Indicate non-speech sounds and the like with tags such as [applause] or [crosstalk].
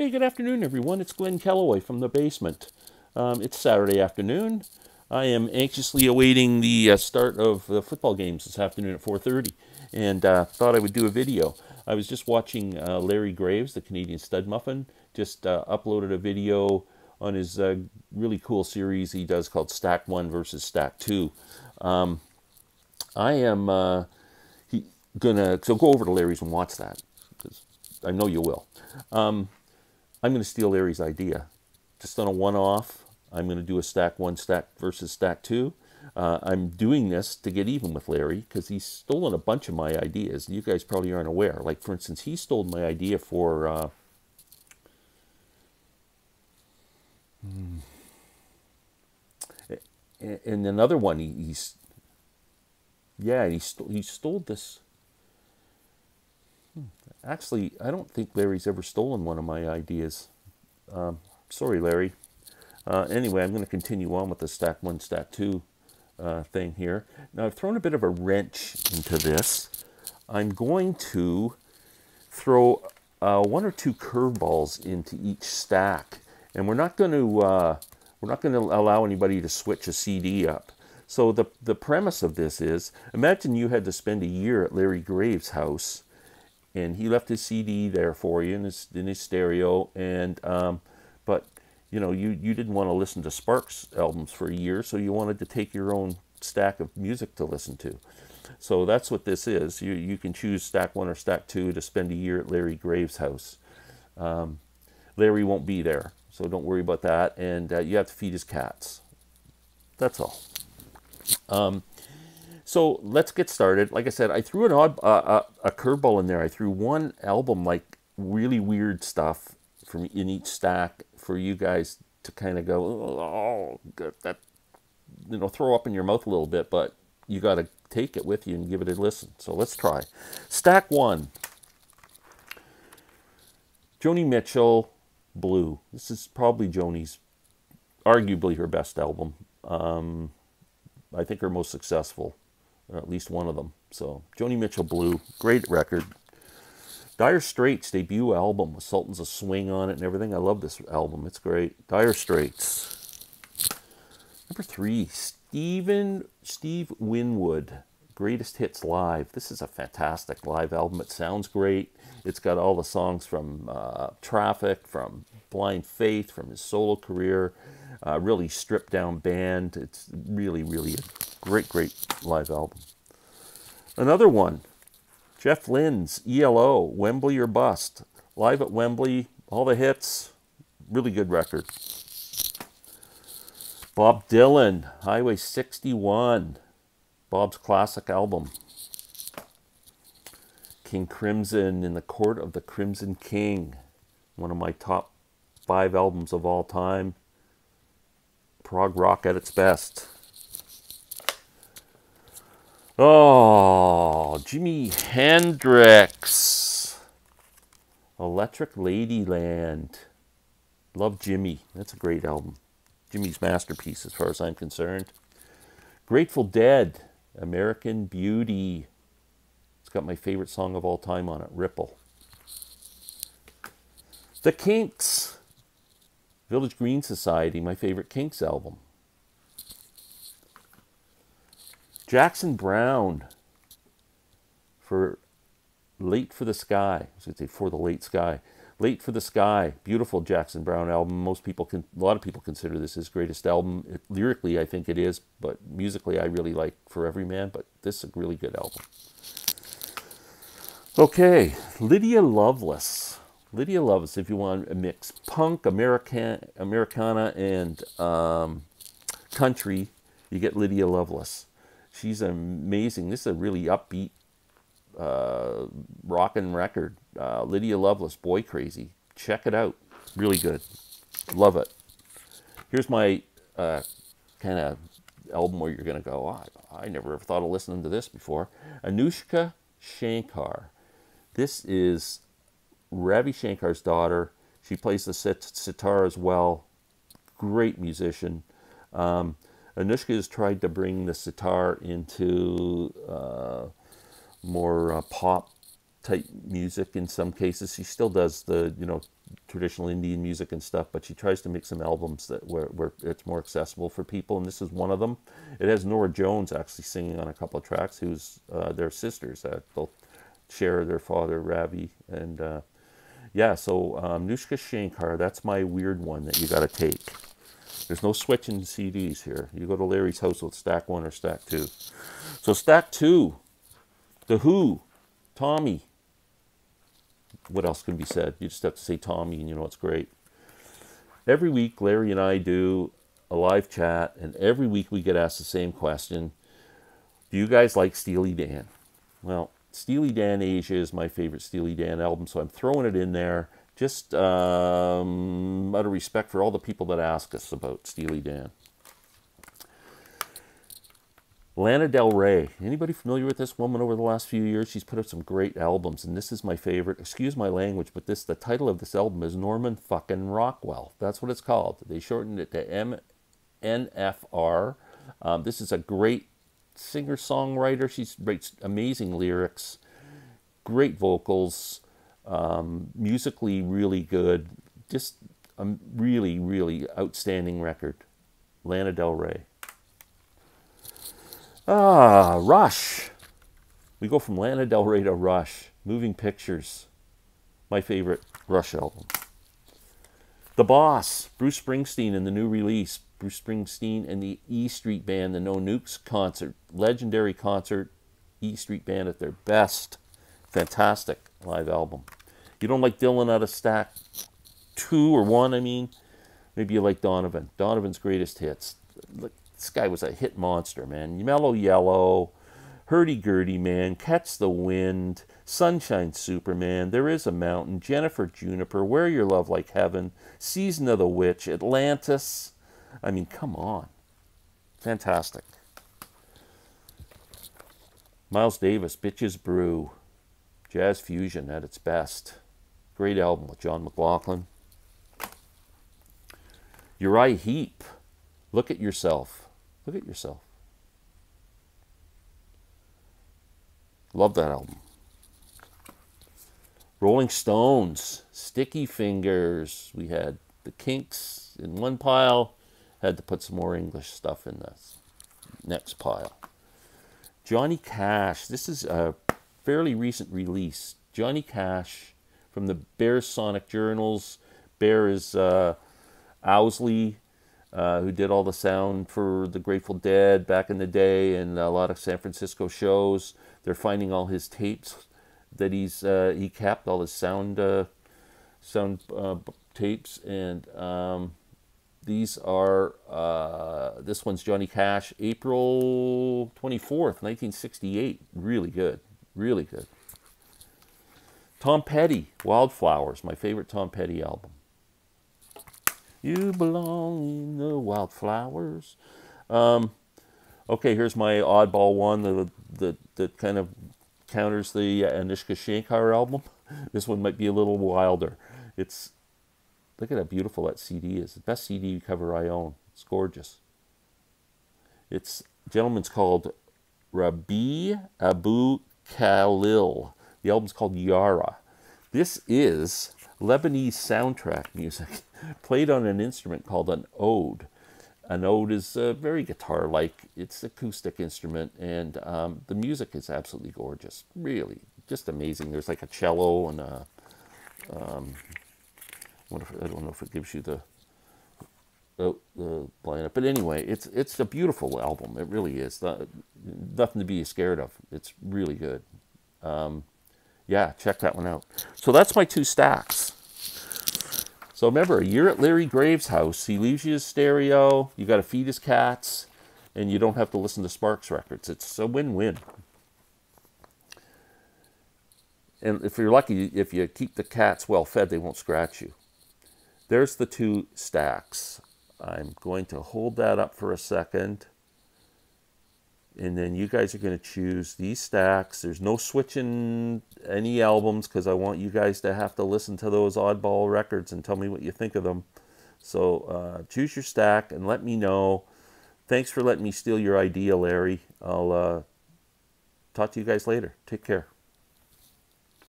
Hey, good afternoon, everyone. It's Glen Kellaway from the basement. Um, it's Saturday afternoon. I am anxiously awaiting the uh, start of the football games this afternoon at 4:30, and uh, thought I would do a video. I was just watching uh, Larry Graves, the Canadian stud muffin, just uh, uploaded a video on his uh, really cool series he does called Stack One versus Stack Two. Um, I am uh, gonna so go over to Larry's and watch that because I know you will. Um, I'm going to steal Larry's idea, just on a one-off. I'm going to do a stack one stack versus stack two. Uh, I'm doing this to get even with Larry because he's stolen a bunch of my ideas. You guys probably aren't aware. Like, for instance, he stole my idea for. Uh, and another one, he, he's. Yeah, he, st- he stole this. Actually, I don't think Larry's ever stolen one of my ideas. Um, sorry, Larry. Uh, anyway, I'm going to continue on with the stack one, stack two uh, thing here. Now, I've thrown a bit of a wrench into this. I'm going to throw uh, one or two curveballs into each stack, and we're not going to uh, we're not going to allow anybody to switch a CD up. So the the premise of this is: imagine you had to spend a year at Larry Graves' house, and he left his CD there for you in his in his stereo, and um, but you know, you, you didn't want to listen to Sparks albums for a year, so you wanted to take your own stack of music to listen to. So that's what this is. You, you can choose stack one or stack two to spend a year at Larry Graves' house. Um, Larry won't be there, so don't worry about that. And uh, you have to feed his cats. That's all. Um, so let's get started. Like I said, I threw an odd uh, uh a, curveball in there. I threw one album like really weird stuff from in each stack for you guys to kind of go, oh, that, you know, throw up in your mouth a little bit, but you got to take it with you and give it a listen. So let's try. Stack one. Joni Mitchell, Blue. This is probably Joni's, arguably her best album. Um, I think her most successful, at least one of them. So Joni Mitchell, Blue, great record. Dire Straits debut album with Sultans of Swing on it and everything. I love this album. It's great. Dire Straits. Number three, Stephen Steve Winwood, Greatest Hits Live. This is a fantastic live album. It sounds great. It's got all the songs from uh, Traffic, from Blind Faith, from his solo career. Uh, really stripped down band. It's really, really a great, great live album. Another one, Jeff Lynne's ELO, Wembley or Bust. Live at Wembley, all the hits. Really good record. Bob Dylan, Highway 61. Bob's classic album. King Crimson in the Court of the Crimson King. One of my top five albums of all time. Prog rock at its best. Oh, Jimi Hendrix. Electric Ladyland. Love Jimi. That's a great album. Jimi's masterpiece, as far as I'm concerned. Grateful Dead. American Beauty. It's got my favorite song of all time on it, Ripple. The Kinks. Village Green Society, my favorite Kinks album. Jackson Browne for Late for the Sky. I should say for the late sky. Late for the Sky, beautiful Jackson Browne album. Most people can, a lot of people consider this his greatest album. It, lyrically, I think it is, but musically, I really like For Every Man. But this is a really good album. Okay, Lydia Loveless. Lydia Loveless, if you want a mix punk, American, Americana, and um, country, you get Lydia Loveless she's amazing. This is a really upbeat, uh, rocking record. Uh, Lydia Loveless, Boy Crazy. Check it out. Really good. Love it. Here's my uh, kind of album where you're going to go, oh, I, I never ever thought of listening to this before. Anoushka Shankar. This is Ravi Shankar's daughter. She plays the sit sitar as well. Great musician. Um, Anoushka has tried to bring the sitar into uh, more uh, pop type music in some cases. She still does the you know traditional Indian music and stuff, but she tries to make some albums that where, where it's more accessible for people, and this is one of them. It has Norah Jones actually singing on a couple of tracks, who's uh, their sisters that both share their father Ravi, and uh, yeah, so um, Nushka Shankar, that's my weird one that you got to take. There's no switching CDs here. You go to Larry's house with stack one or stack two. So stack two, The Who, Tommy, what else can be said? You just have to say Tommy and you know it's great. Every week, Larry and I do a live chat, and every week we get asked the same question Do you guys like Steely Dan? Well, Steely Dan Aja is my favorite Steely Dan album, so I'm throwing it in there just um, out of respect for all the people that ask us about Steely Dan. Lana Del Rey. Anybody familiar with this woman over the last few years? She's put out some great albums, and this is my favorite. Excuse my language, but this the title of this album is Norman fucking Rockwell. That's what it's called. They shortened it to MNFR. Um, this is a great singer songwriter. She writes amazing lyrics, great vocals, um, musically really good. Just a really, really outstanding record. Lana Del Rey. Ah, Rush. We go from Lana Del Rey to Rush. Moving Pictures. My favorite Rush album. The Boss. Bruce Springsteen in the new release. Bruce Springsteen and the E Street Band, the No Nukes concert. Legendary concert. E Street Band at their best. Fantastic live album. You don't like Dylan out of stack two or one, I mean. Maybe you like Donovan. Donovan's greatest hits. Look, this guy was a hit monster, man. Mellow Yellow, Hurdy Gurdy Man, Catch the Wind, Sunshine Superman, There Is a Mountain, Jennifer Juniper, Wear Your Love Like Heaven, Season of the Witch, Atlantis. I mean, come on. Fantastic. Miles Davis, Bitches Brew, Jazz Fusion at its best. Great album with John McLaughlin. Uriah Heep, Look at Yourself. Look at yourself. Love that album. Rolling Stones, Sticky Fingers. We had the Kinks in one pile. Had to put some more English stuff in this next pile. Johnny Cash. This is a fairly recent release. Johnny Cash from the Bear Sonic Journals. Bear is uh, Owsley uh, who did all the sound for the Grateful Dead back in the day and a lot of San Francisco shows. They're finding all his tapes that he's uh, he kept all his sound uh, sound uh, tapes and um, these are uh, this one's Johnny Cash April 24th 1968 really good really good Tom Petty Wildflowers my favorite Tom Petty album you belong in the wildflowers. Um, okay, here's my oddball one that, that, that kind of counters the Anoushka Shankar album. [laughs] This one might be a little wilder. It's look at how beautiful that CD is. The best CD cover I own. It's gorgeous. It's gentleman's called Rabih Abou Khalil. The album's called Yara. This is Lebanese soundtrack music [laughs] played on an instrument called an oud. An oud is uh, very guitar like, it's acoustic instrument, and um, the music is absolutely gorgeous. Really, just amazing. There's like a cello and a. Um, I don't know if it gives you the the lineup. But anyway, it's it's a beautiful album. It really is. nothing to be scared of. It's really good. Um, yeah, check that one out. So that's my two stacks. So remember, year at Larry Graves' house, he leaves you his stereo, you got to feed his cats, and you don't have to listen to Sparks records. It's a win-win. And if you're lucky, if you keep the cats well fed, they won't scratch you. There's the two stacks. I'm going to hold that up for a second and then you guys are going to choose these stacks. There's no switching any albums because I want you guys to have to listen to those oddball records and tell me what you think of them. So uh, choose your stack and let me know. Thanks for letting me steal your idea, Larry. I'll uh, talk to you guys later. Take care.